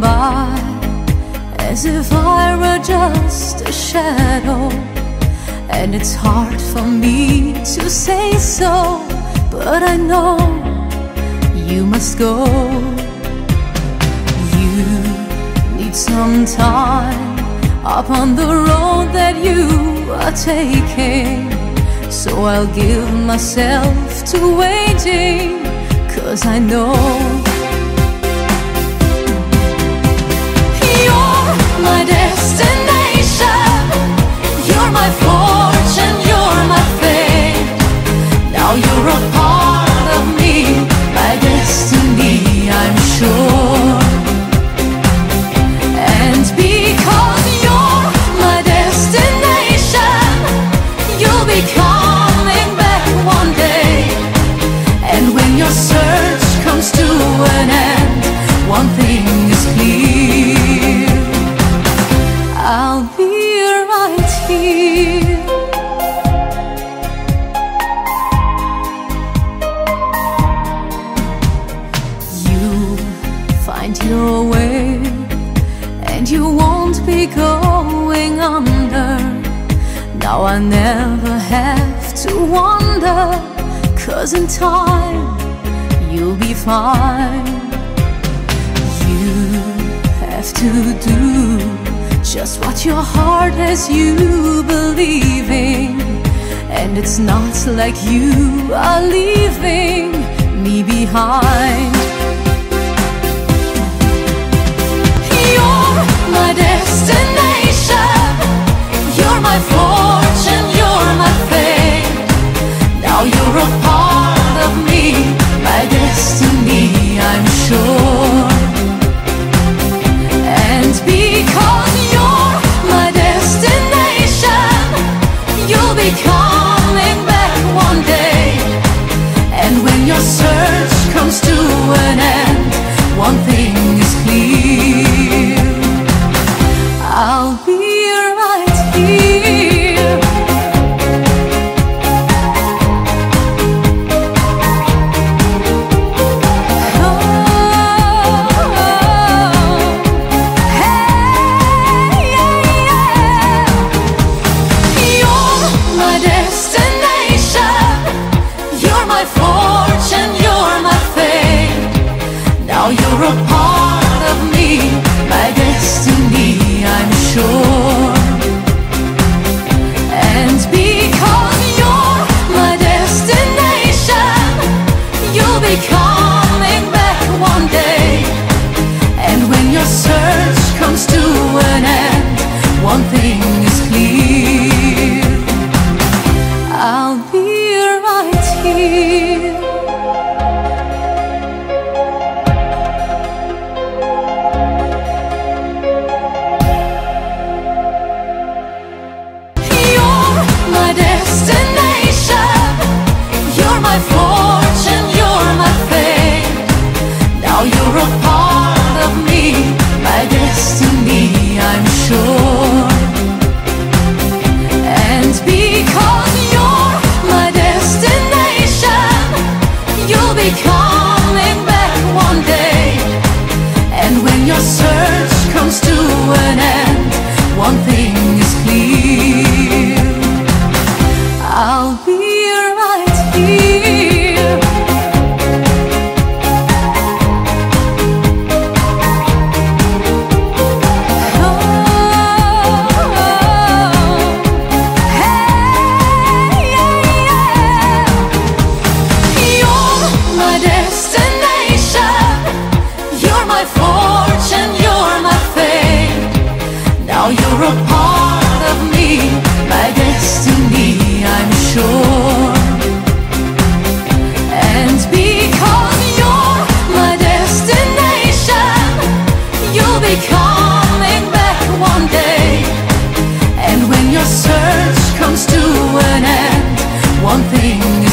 by as if I were just a shadow. And it's hard for me to say so, but I know you must go. You need some time up on the road that you are taking. So I'll give myself to waiting, cause I know. of me, my destiny, I'm sure. Now I never have to wonder, cause in time you'll be fine. You have to do just what your heart has you believing. And it's not like you are leaving me behind. You're my fortune, you're my fate Now you're a Now you're a part of me, my destiny, I'm sure. And because you're my destination, you'll be coming back one day. And when your search comes to an end, one thing